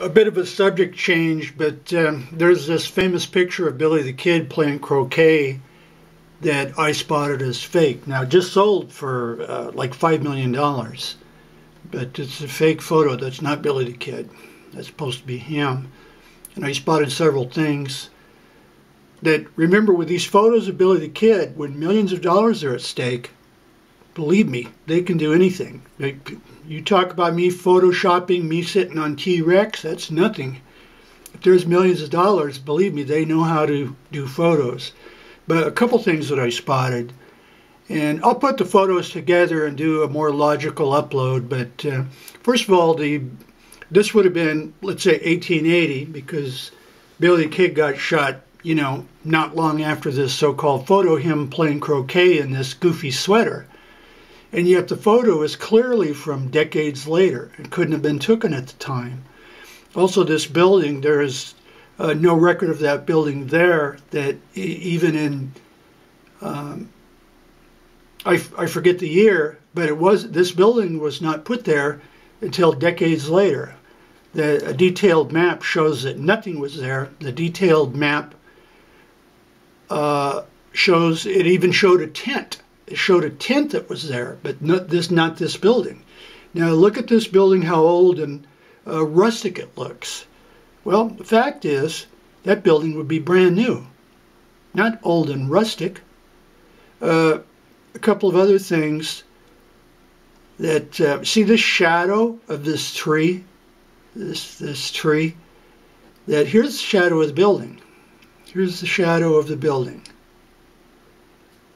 a bit of a subject change, but um, there's this famous picture of Billy the Kid playing croquet that I spotted as fake. Now, just sold for uh, like $5 million, but it's a fake photo. That's not Billy the Kid. That's supposed to be him. And I spotted several things that, remember, with these photos of Billy the Kid, when millions of dollars are at stake, believe me, they can do anything. They, you talk about me photoshopping, me sitting on T-Rex, that's nothing. If there's millions of dollars, believe me, they know how to do photos. But a couple things that I spotted, and I'll put the photos together and do a more logical upload. But uh, first of all, the this would have been, let's say, 1880, because Billy Kid got shot, you know, not long after this so-called photo, him playing croquet in this goofy sweater. And yet the photo is clearly from decades later. It couldn't have been taken at the time. Also, this building, there is uh, no record of that building there that even in, um, I, I forget the year, but it was, this building was not put there until decades later. The, a detailed map shows that nothing was there. The detailed map uh, shows, it even showed a tent it showed a tent that was there, but not this, not this building. Now look at this building, how old and uh, rustic it looks. Well, the fact is, that building would be brand new, not old and rustic. Uh, a couple of other things that, uh, see the shadow of this tree, this, this tree, that here's the shadow of the building. Here's the shadow of the building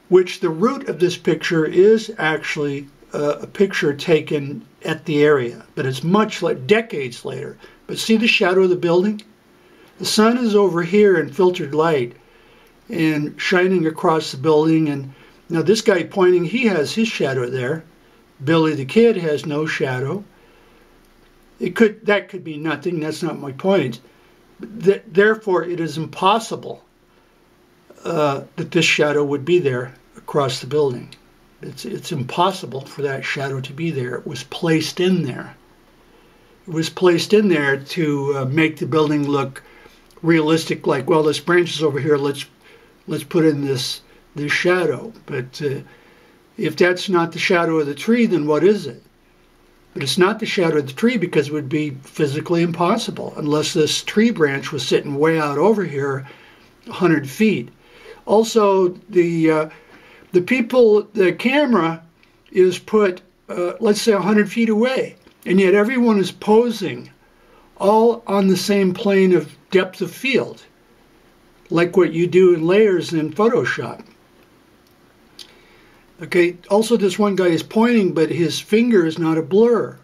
which the root of this picture is actually uh, a picture taken at the area, but it's much like decades later. But see the shadow of the building? The sun is over here in filtered light and shining across the building. And now this guy pointing, he has his shadow there. Billy the Kid has no shadow. It could that could be nothing. That's not my point. Th therefore, it is impossible uh, that this shadow would be there across the building. It's, it's impossible for that shadow to be there. It was placed in there. It was placed in there to uh, make the building look realistic, like, well, this branch is over here, let's, let's put in this, this shadow. But uh, if that's not the shadow of the tree, then what is it? But it's not the shadow of the tree because it would be physically impossible unless this tree branch was sitting way out over here, 100 feet. Also, the uh, the people, the camera is put, uh, let's say, 100 feet away, and yet everyone is posing all on the same plane of depth of field, like what you do in layers in Photoshop. Okay, also this one guy is pointing, but his finger is not a blur.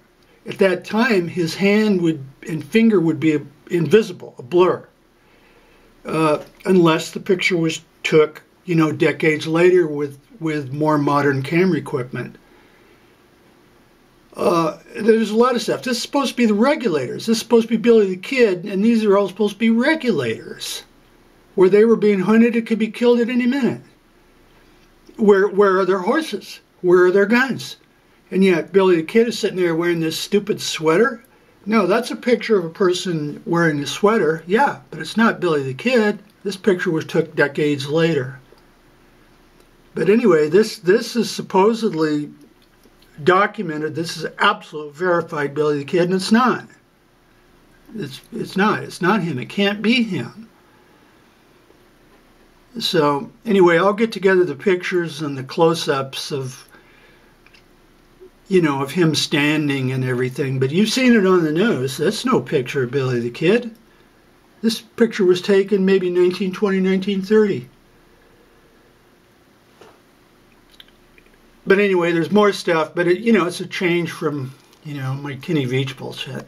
At that time, his hand would and finger would be invisible, a blur, uh, unless the picture was took, you know, decades later with with more modern camera equipment. Uh, there's a lot of stuff. This is supposed to be the regulators. This is supposed to be Billy the Kid, and these are all supposed to be regulators. Where they were being hunted, it could be killed at any minute. Where where are their horses? Where are their guns? And yet Billy the Kid is sitting there wearing this stupid sweater. No, that's a picture of a person wearing a sweater. Yeah, but it's not Billy the Kid. This picture was took decades later. But anyway, this this is supposedly documented. This is absolute verified Billy the Kid, and it's not. It's it's not. It's not him. It can't be him. So anyway, I'll get together the pictures and the close-ups of you know of him standing and everything. But you've seen it on the news. That's no picture of Billy the Kid. This picture was taken maybe 1920, 1930. But anyway, there's more stuff, but it, you know, it's a change from, you know, my Kenny Veach bullshit.